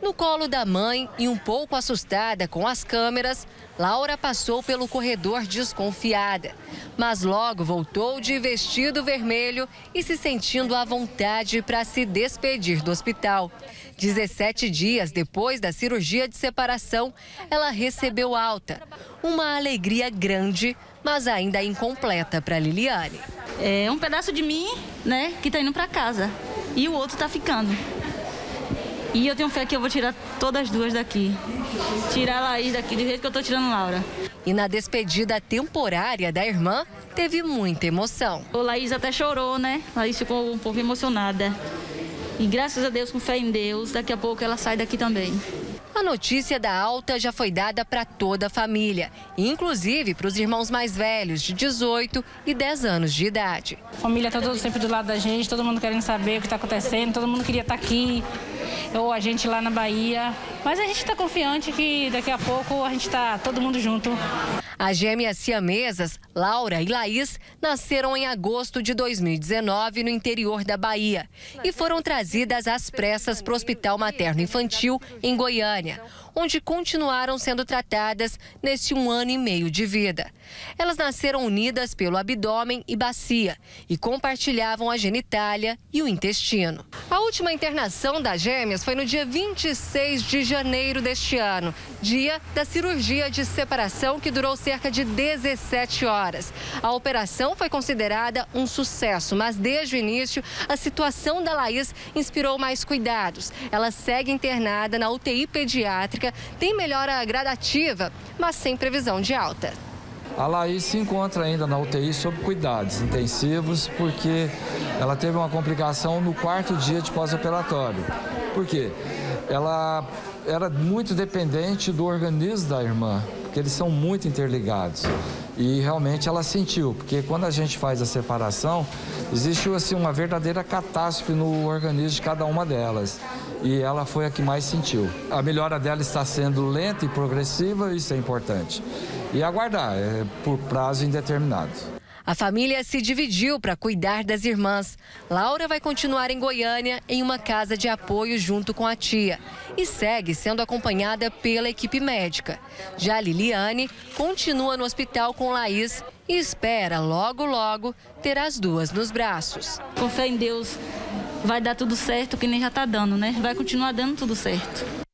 No colo da mãe e um pouco assustada com as câmeras, Laura passou pelo corredor desconfiada. Mas logo voltou de vestido vermelho e se sentindo à vontade para se despedir do hospital. 17 dias depois da cirurgia de separação, ela recebeu alta. Uma alegria grande, mas ainda incompleta para Liliane. É um pedaço de mim, né, que está indo para casa e o outro está ficando. E eu tenho fé que eu vou tirar todas as duas daqui. Tirar a Laís daqui do jeito que eu estou tirando Laura. E na despedida temporária da irmã, teve muita emoção. O Laís até chorou, né? Laís ficou um pouco emocionada. E graças a Deus, com fé em Deus, daqui a pouco ela sai daqui também. A notícia da alta já foi dada para toda a família, inclusive para os irmãos mais velhos, de 18 e 10 anos de idade. A família está sempre do lado da gente, todo mundo querendo saber o que está acontecendo, todo mundo queria estar tá aqui, ou a gente lá na Bahia. Mas a gente está confiante que daqui a pouco a gente está todo mundo junto. As gêmeas siamesas, Laura e Laís, nasceram em agosto de 2019 no interior da Bahia e foram trazidas às pressas para o Hospital Materno Infantil em Goiânia, onde continuaram sendo tratadas nesse um ano e meio de vida. Elas nasceram unidas pelo abdômen e bacia e compartilhavam a genitália e o intestino. A última internação das gêmeas foi no dia 26 de janeiro deste ano, dia da cirurgia de separação que durou cerca de 17 horas. A operação foi considerada um sucesso, mas desde o início a situação da Laís inspirou mais cuidados. Ela segue internada na UTI pediátrica, tem melhora gradativa, mas sem previsão de alta. A Laís se encontra ainda na UTI sob cuidados intensivos porque ela teve uma complicação no quarto dia de pós-operatório. Por quê? Ela era muito dependente do organismo da irmã, porque eles são muito interligados. E realmente ela sentiu, porque quando a gente faz a separação, existe assim, uma verdadeira catástrofe no organismo de cada uma delas. E ela foi a que mais sentiu. A melhora dela está sendo lenta e progressiva, isso é importante. E aguardar, é por prazo indeterminado. A família se dividiu para cuidar das irmãs. Laura vai continuar em Goiânia em uma casa de apoio junto com a tia e segue sendo acompanhada pela equipe médica. Já Liliane continua no hospital com Laís e espera logo, logo ter as duas nos braços. Com fé em Deus, vai dar tudo certo, que nem já está dando, né? Vai continuar dando tudo certo.